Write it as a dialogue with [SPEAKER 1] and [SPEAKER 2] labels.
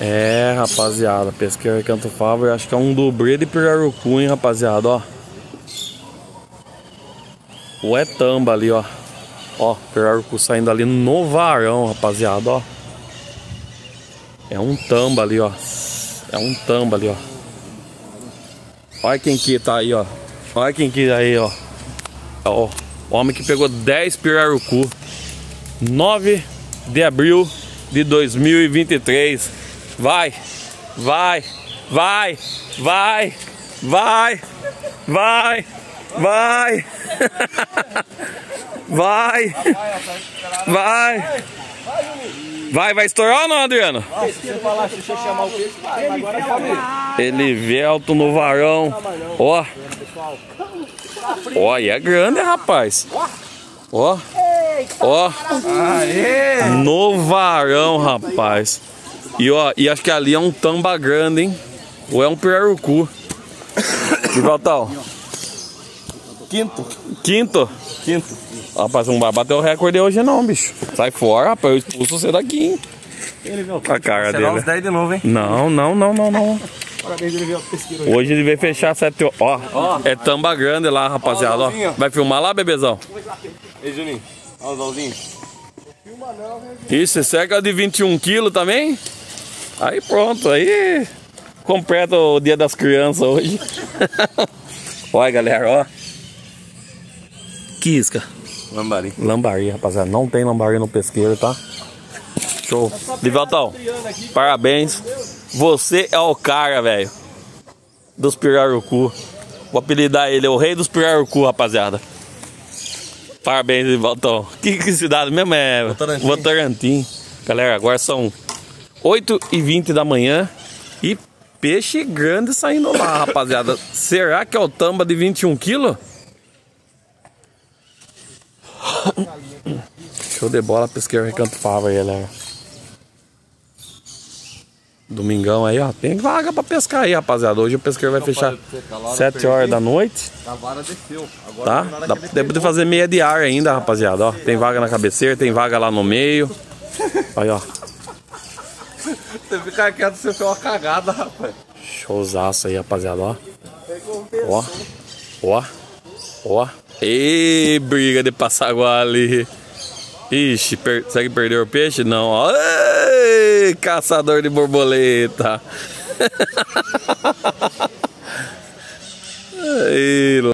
[SPEAKER 1] É, rapaziada, pesqueiro Recanto Fábio, acho que é um dublê de pirarucu, hein, rapaziada, ó. O é tamba ali, ó. Ó, pirarucu saindo ali no varão, rapaziada, ó. É um tamba ali, ó. É um tamba ali, ó. Olha quem que tá aí, ó. Olha quem que tá aí, ó. Ó, homem que pegou 10 pirarucu. 9 de abril de 2023. Vai, vai, vai, vai, vai, vai, vai, vai, vai. Vai, vai estourar ou não, Adriano? Alto no varão. Ó. Ó, e é grande, rapaz. Ó. Ó. No varão, rapaz. E ó, e acho que ali é um tamba grande, hein? Ou é um pirarucu. Valtal?
[SPEAKER 2] Quinto.
[SPEAKER 1] Quinto?
[SPEAKER 2] Quinto.
[SPEAKER 1] Rapaz, não vai bater o recorde hoje não, bicho. Sai fora, rapaz. Eu expulso você daqui, hein?
[SPEAKER 2] Ele viu.
[SPEAKER 1] A cara
[SPEAKER 2] Será
[SPEAKER 1] dele.
[SPEAKER 2] uns 10 de novo, hein?
[SPEAKER 1] Não, não, não, não, não.
[SPEAKER 2] Parabéns, ele viu o pesqueiro hoje.
[SPEAKER 1] Hoje ele veio fechar sete horas. Ó, é tamba grande lá, rapaziada. Ó.
[SPEAKER 2] Ó,
[SPEAKER 1] Vai filmar lá, bebezão?
[SPEAKER 2] Ei, Juninho. Olha os olzinhos.
[SPEAKER 1] Isso, cerca de 21 quilos também? Aí pronto, aí completa o dia das crianças hoje. Olha, galera, ó. Que isca.
[SPEAKER 2] Lambari.
[SPEAKER 1] Lambari, rapaziada. Não tem lambari no pesqueiro, tá? Show. Liveltão, parabéns. Você é o cara, velho. Dos pirarucu. Vou apelidar ele, é o rei dos pirarucu, rapaziada. Parabéns, Liveltão. Que, que cidade mesmo é?
[SPEAKER 2] Votorantim.
[SPEAKER 1] Votorantim. Galera, agora são 8 e 20 da manhã. E peixe grande saindo lá, rapaziada. Será que é o tamba de 21 quilos? Show de bola, pesqueiro Recanto Fava aí, galera. Domingão aí, ó. Tem vaga pra pescar aí, rapaziada. Hoje o pesqueiro vai fechar 7 horas da noite,
[SPEAKER 2] A vara desceu. Agora
[SPEAKER 1] tá? Dá
[SPEAKER 2] ele
[SPEAKER 1] tempo de fazer meia diária ainda, rapaziada, ó. Tem vaga na cabeceira, tem vaga lá no meio. Aí, ó.
[SPEAKER 2] Você ficar quieto, você fez uma cagada, rapaz.
[SPEAKER 1] Showzaço aí, rapaziada, ó. Ó. Ó. Ó. Ê, briga de passaguá ali. Ixi, per consegue perder o peixe? Não, ó. Ei, caçador de borboleta. Ei,